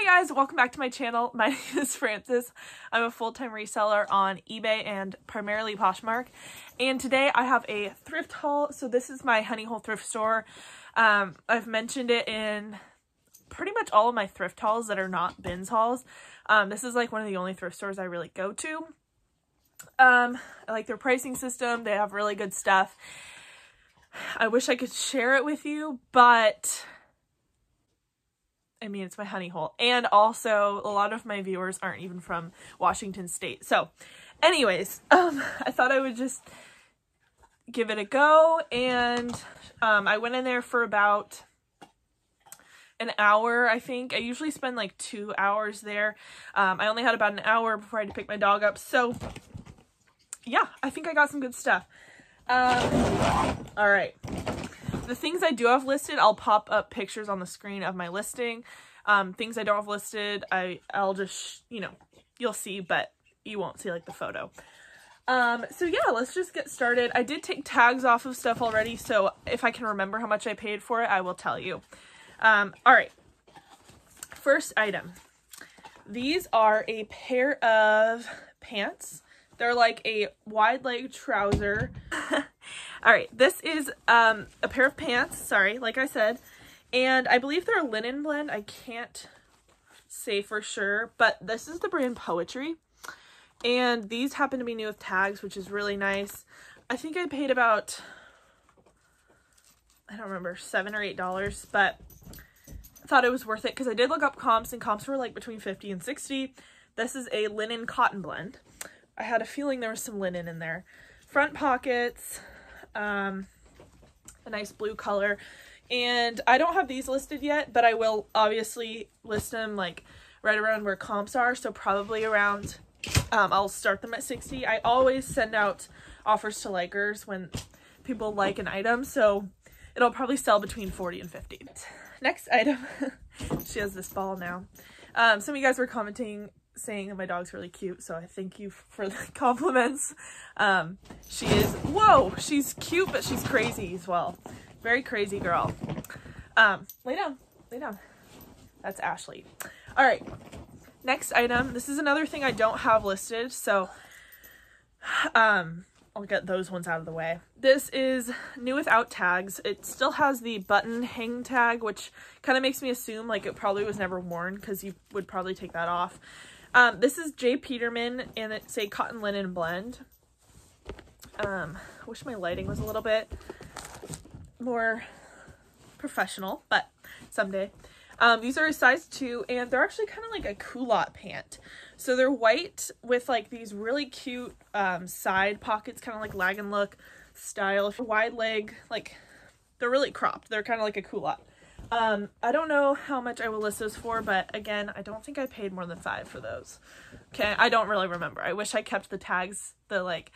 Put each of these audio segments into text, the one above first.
Hi guys, welcome back to my channel. My name is Frances. I'm a full-time reseller on eBay and primarily Poshmark. And today I have a thrift haul. So this is my Honey Hole thrift store. Um, I've mentioned it in pretty much all of my thrift hauls that are not bins hauls. Um, this is like one of the only thrift stores I really go to. Um, I like their pricing system. They have really good stuff. I wish I could share it with you, but I mean, it's my honey hole. And also, a lot of my viewers aren't even from Washington State. So, anyways, um, I thought I would just give it a go. And um, I went in there for about an hour, I think. I usually spend like two hours there. Um, I only had about an hour before I had to pick my dog up. So, yeah, I think I got some good stuff. Um, all right the things I do have listed, I'll pop up pictures on the screen of my listing. Um, things I don't have listed, I, I'll just, you know, you'll see, but you won't see like the photo. Um, so yeah, let's just get started. I did take tags off of stuff already, so if I can remember how much I paid for it, I will tell you. Um, all right. First item. These are a pair of pants. They're like a wide leg trouser. All right, this is um, a pair of pants, sorry, like I said, and I believe they're a linen blend. I can't say for sure, but this is the brand Poetry, and these happen to be new with tags, which is really nice. I think I paid about, I don't remember, 7 or $8, but I thought it was worth it because I did look up comps, and comps were like between 50 and 60 This is a linen cotton blend. I had a feeling there was some linen in there. Front pockets, um, a nice blue color. And I don't have these listed yet, but I will obviously list them like right around where comps are. So probably around, um, I'll start them at 60. I always send out offers to likers when people like an item. So it'll probably sell between 40 and 50. Next item, she has this ball now. Um, some of you guys were commenting saying that my dog's really cute, so I thank you for the compliments. Um, she is, whoa, she's cute, but she's crazy as well. Very crazy girl. Um, lay down, lay down. That's Ashley. All right, next item. This is another thing I don't have listed, so um, I'll get those ones out of the way. This is new without tags. It still has the button hang tag, which kind of makes me assume like it probably was never worn because you would probably take that off. Um, this is J. Peterman and it's a cotton linen blend. Um, I wish my lighting was a little bit more professional, but someday. Um, these are a size 2 and they're actually kind of like a culotte pant. So they're white with like these really cute um, side pockets, kind of like Lagenlook style. Wide leg, like they're really cropped. They're kind of like a culotte. Um, I don't know how much I will list those for, but again, I don't think I paid more than five for those. Okay, I don't really remember. I wish I kept the tags, the like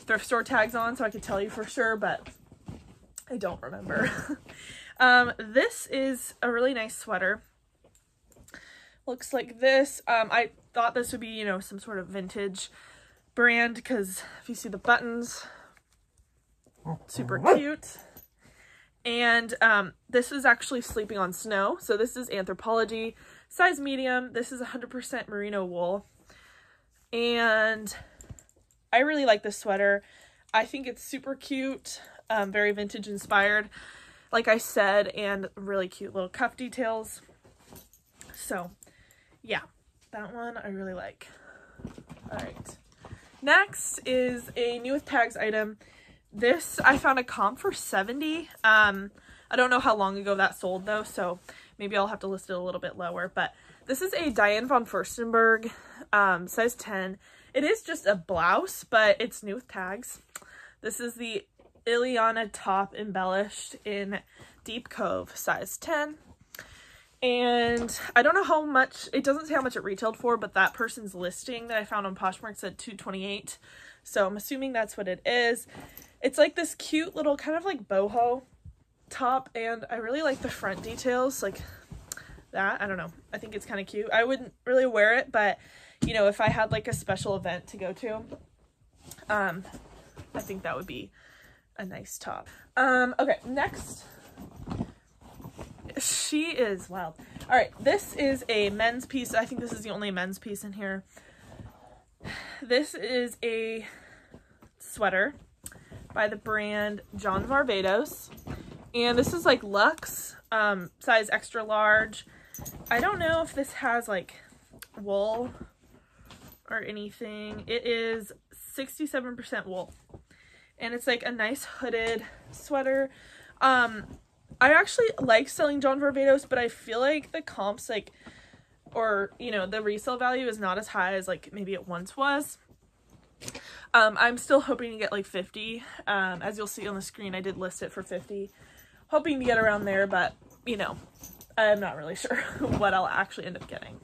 thrift store tags on so I could tell you for sure, but I don't remember. um, this is a really nice sweater. Looks like this. Um, I thought this would be, you know, some sort of vintage brand because if you see the buttons, super cute. And um, this is actually Sleeping on Snow. So this is Anthropologie, size medium. This is 100% merino wool. And I really like this sweater. I think it's super cute, um, very vintage inspired, like I said, and really cute little cuff details. So yeah, that one I really like. All right. Next is a new with tags item. This, I found a comp for 70. Um, I don't know how long ago that sold though, so maybe I'll have to list it a little bit lower. But this is a Diane von Furstenberg, um, size 10. It is just a blouse, but it's new with tags. This is the Ileana top embellished in Deep Cove, size 10. And I don't know how much, it doesn't say how much it retailed for, but that person's listing that I found on Poshmark said 228 So I'm assuming that's what it is. It's like this cute little kind of like boho top and I really like the front details like that. I don't know. I think it's kind of cute. I wouldn't really wear it, but you know, if I had like a special event to go to, um, I think that would be a nice top. Um, okay, next. She is wild. All right, this is a men's piece. I think this is the only men's piece in here. This is a sweater by the brand John Varvatos. And this is like Luxe, um, size extra large. I don't know if this has like wool or anything. It is 67% wool. And it's like a nice hooded sweater. Um, I actually like selling John Varvatos, but I feel like the comps like or you know the resale value is not as high as like maybe it once was. Um, I'm still hoping to get like 50. Um, as you'll see on the screen, I did list it for 50. Hoping to get around there, but you know, I'm not really sure what I'll actually end up getting.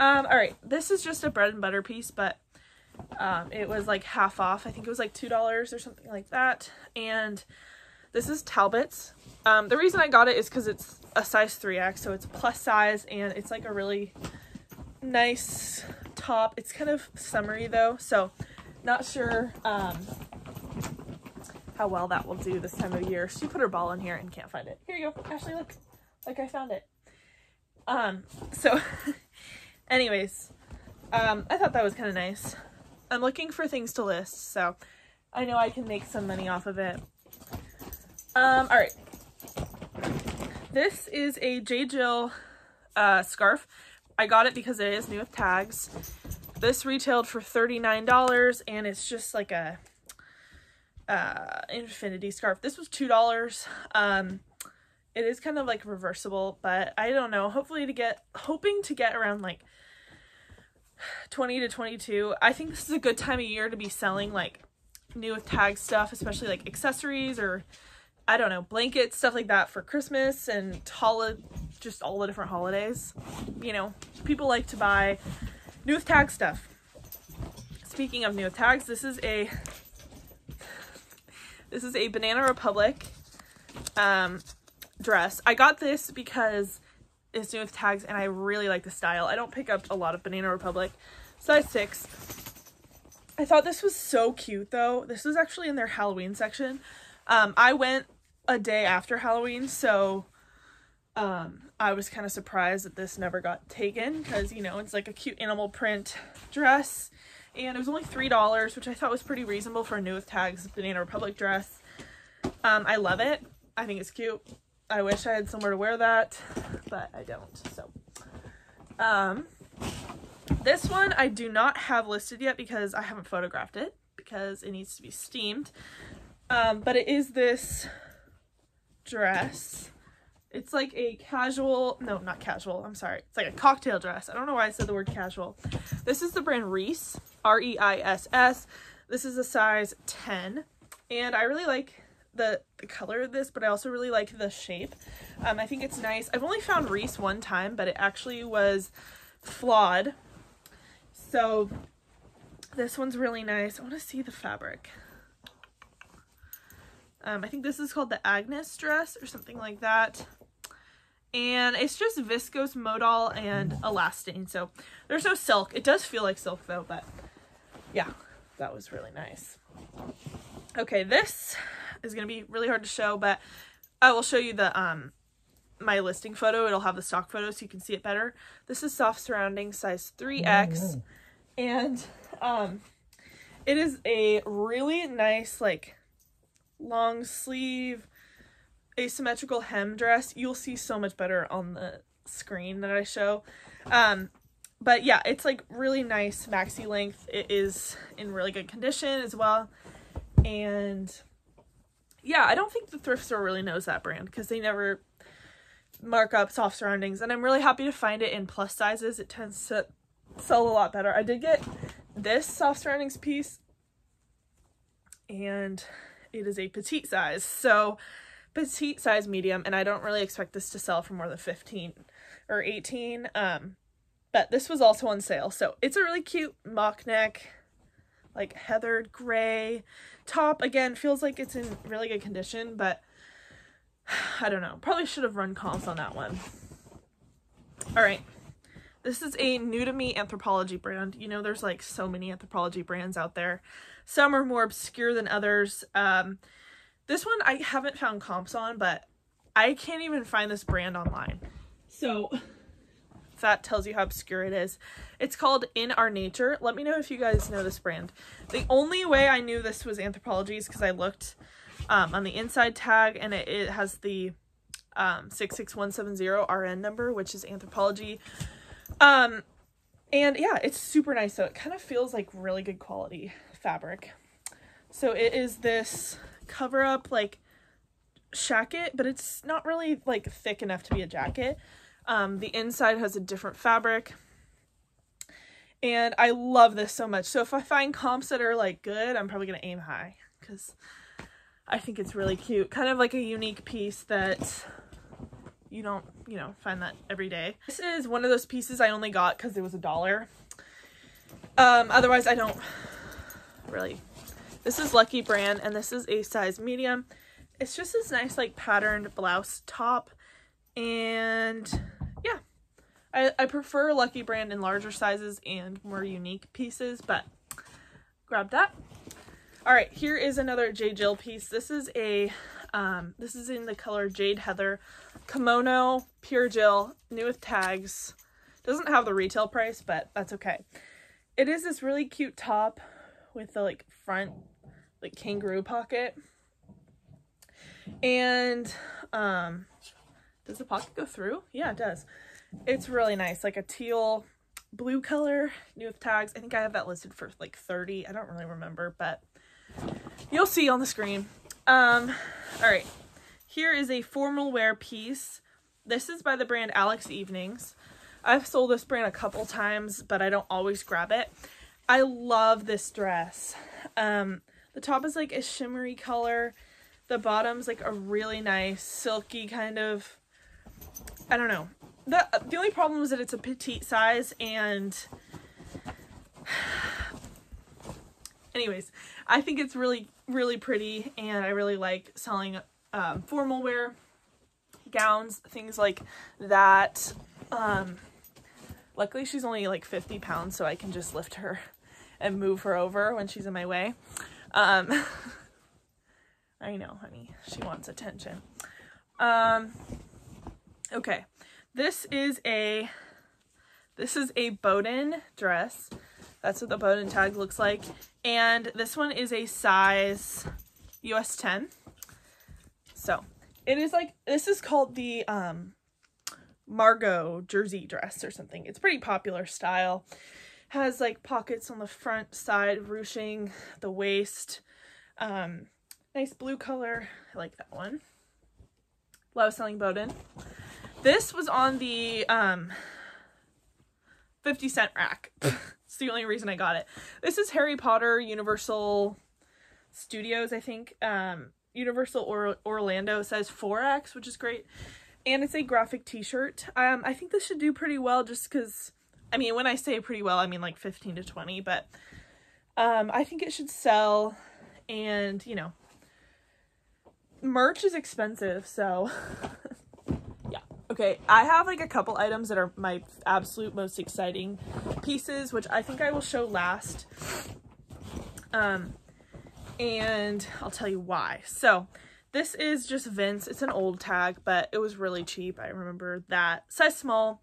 Um, all right, this is just a bread and butter piece, but um, it was like half off. I think it was like $2 or something like that. And this is Talbot's. Um, the reason I got it is because it's a size 3X, so it's plus size and it's like a really nice top. It's kind of summery though, so not sure um, how well that will do this time of year. She put her ball in here and can't find it. Here you go, Ashley, look, like I found it. Um, so anyways, um, I thought that was kind of nice. I'm looking for things to list, so I know I can make some money off of it. Um, all right. This is a J. Jill uh, scarf. I got it because it is new with tags. This retailed for $39 and it's just like a uh, infinity scarf. This was $2. Um, it is kind of like reversible, but I don't know. Hopefully to get, hoping to get around like 20 to 22. I think this is a good time of year to be selling like new with tag stuff, especially like accessories or I don't know, blankets, stuff like that for Christmas and holiday, just all the different holidays. You know, people like to buy new tag stuff. Speaking of new tags, this is a this is a Banana Republic um, dress. I got this because it's new with tags and I really like the style. I don't pick up a lot of Banana Republic. Size 6. I thought this was so cute though. This was actually in their Halloween section. Um, I went a day after Halloween, so um, I was kind of surprised that this never got taken because, you know, it's like a cute animal print dress. And it was only $3, which I thought was pretty reasonable for a new with tags Banana Republic dress. Um, I love it. I think it's cute. I wish I had somewhere to wear that, but I don't. So, um, this one I do not have listed yet because I haven't photographed it because it needs to be steamed. Um, but it is this dress. It's like a casual, no, not casual, I'm sorry. It's like a cocktail dress. I don't know why I said the word casual. This is the brand Reiss, R-E-I-S-S. This is a size 10. And I really like the, the color of this, but I also really like the shape. Um, I think it's nice. I've only found Reiss one time, but it actually was flawed. So this one's really nice. I want to see the fabric. Um, I think this is called the Agnes dress or something like that. And it's just viscose modal and elastane. So there's no silk. It does feel like silk though, but yeah, that was really nice. Okay, this is going to be really hard to show, but I will show you the um my listing photo. It'll have the stock photo so you can see it better. This is soft surrounding size 3X. And um it is a really nice like long sleeve asymmetrical hem dress. You'll see so much better on the screen that I show. Um, but yeah, it's like really nice maxi length. It is in really good condition as well. And yeah, I don't think the thrift store really knows that brand because they never mark up soft surroundings. And I'm really happy to find it in plus sizes. It tends to sell a lot better. I did get this soft surroundings piece and it is a petite size. So petite size medium and I don't really expect this to sell for more than 15 or 18. Um, but this was also on sale. So it's a really cute mock neck, like heathered gray top. Again, feels like it's in really good condition, but I don't know. Probably should have run comps on that one. All right. This is a new to me Anthropologie brand. You know, there's like so many Anthropologie brands out there. Some are more obscure than others. Um, this one I haven't found comps on, but I can't even find this brand online. So that tells you how obscure it is. It's called In Our Nature. Let me know if you guys know this brand. The only way I knew this was Anthropologie is because I looked um, on the inside tag and it, it has the um, 66170 RN number, which is Anthropologie. Um, and yeah, it's super nice. So it kind of feels like really good quality fabric. So it is this cover up like shacket, but it's not really like thick enough to be a jacket. Um, the inside has a different fabric. And I love this so much. So if I find comps that are like good, I'm probably going to aim high because I think it's really cute. Kind of like a unique piece that you don't, you know, find that every day. This is one of those pieces I only got because it was a dollar. Um, otherwise, I don't really. This is Lucky Brand, and this is a size medium. It's just this nice, like, patterned blouse top. And, yeah. I, I prefer Lucky Brand in larger sizes and more unique pieces, but grab that. All right, here is another J. Jill piece. This is a, um, this is in the color Jade Heather. Kimono, Pure Jill, new with tags. Doesn't have the retail price, but that's okay. It is this really cute top with the like front like kangaroo pocket. And um does the pocket go through? Yeah, it does. It's really nice, like a teal blue color, new with tags. I think I have that listed for like 30. I don't really remember, but you'll see on the screen. Um, all right, here is a formal wear piece. This is by the brand Alex Evenings. I've sold this brand a couple times, but I don't always grab it. I love this dress. Um, the top is like a shimmery color. The bottom's like a really nice silky kind of, I don't know. The, the only problem is that it's a petite size and anyways, I think it's really, really pretty and I really like selling um, formal wear gowns, things like that. Um, luckily she's only like 50 pounds so I can just lift her and move her over when she's in my way. Um, I know, honey, she wants attention. Um, okay, this is a, this is a Boden dress. That's what the Boden tag looks like. And this one is a size US 10. So it is like, this is called the um, Margot jersey dress or something. It's pretty popular style. Has like pockets on the front side, ruching, the waist. Um, nice blue color. I like that one. Love selling Boden. This was on the um, 50 cent rack. it's the only reason I got it. This is Harry Potter Universal Studios, I think. Um, Universal or Orlando says 4X, which is great. And it's a graphic t-shirt. Um, I think this should do pretty well just because, I mean, when I say pretty well, I mean like 15 to 20, but um, I think it should sell and, you know, merch is expensive, so yeah. Okay, I have like a couple items that are my absolute most exciting pieces, which I think I will show last. Um, and I'll tell you why. So this is just Vince. It's an old tag, but it was really cheap. I remember that. Size small,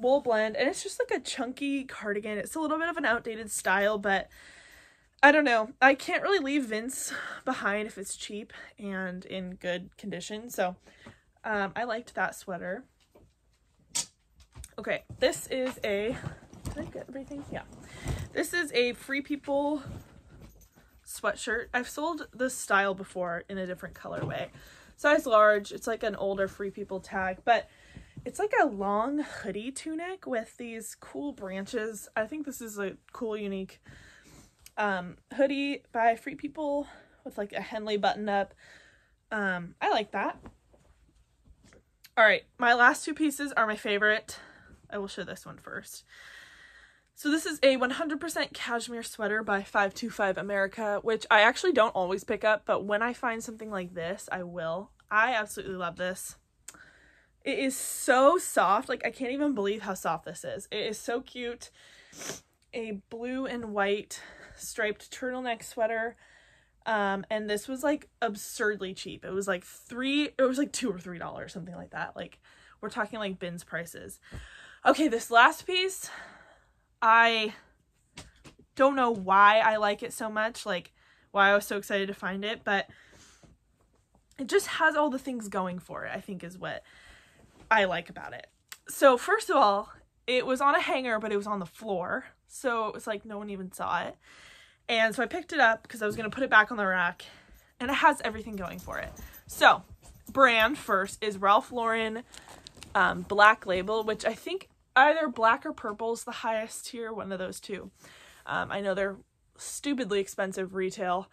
wool blend, and it's just like a chunky cardigan. It's a little bit of an outdated style, but I don't know. I can't really leave Vince behind if it's cheap and in good condition. So um, I liked that sweater. Okay, this is a, did I get everything? Yeah. This is a Free People sweatshirt. I've sold this style before in a different colorway. Size large. It's like an older Free People tag, but it's like a long hoodie tunic with these cool branches. I think this is a cool, unique um, hoodie by Free People with like a Henley button up. Um, I like that. All right, my last two pieces are my favorite. I will show this one first. So this is a 100% cashmere sweater by 525 America, which I actually don't always pick up, but when I find something like this, I will. I absolutely love this. It is so soft. Like, I can't even believe how soft this is. It is so cute. A blue and white striped turtleneck sweater. Um, and this was like absurdly cheap. It was like three, it was like two or three dollars, something like that. Like, we're talking like bins prices. Okay, this last piece, I don't know why I like it so much, like why I was so excited to find it, but it just has all the things going for it, I think is what I like about it. So first of all, it was on a hanger, but it was on the floor. So it was like no one even saw it. And so I picked it up because I was going to put it back on the rack. And it has everything going for it. So, brand first is Ralph Lauren um, Black Label, which I think either black or purple is the highest tier, one of those two. Um, I know they're stupidly expensive retail.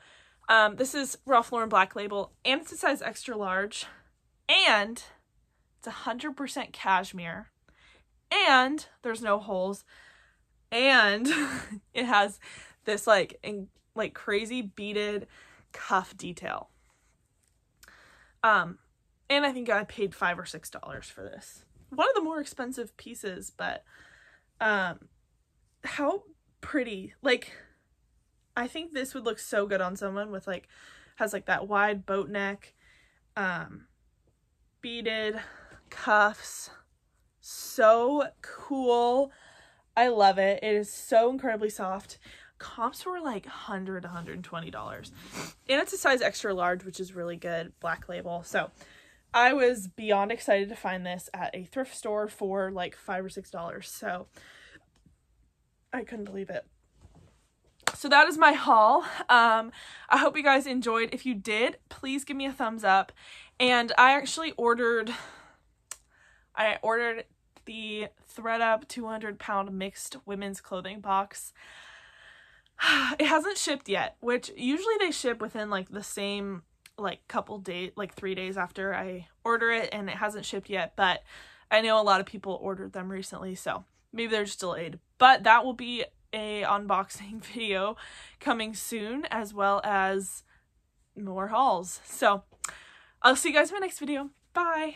Um, this is Ralph Lauren Black Label, and it's a size extra large, and it's 100% cashmere, and there's no holes, and it has this like in, like crazy beaded cuff detail. Um, and I think I paid five or six dollars for this. One of the more expensive pieces, but um, how pretty! Like, I think this would look so good on someone with like has like that wide boat neck, um, beaded cuffs. So cool. I love it. It is so incredibly soft comps were like $100, $120. and it's a size extra large which is really good black label so i was beyond excited to find this at a thrift store for like five or six dollars so i couldn't believe it so that is my haul um i hope you guys enjoyed if you did please give me a thumbs up and i actually ordered i ordered the thredUP 200 pound mixed women's clothing box it hasn't shipped yet, which usually they ship within like the same like couple days, like three days after I order it, and it hasn't shipped yet. But I know a lot of people ordered them recently, so maybe they're just delayed. But that will be a unboxing video coming soon, as well as more hauls. So I'll see you guys in my next video. Bye!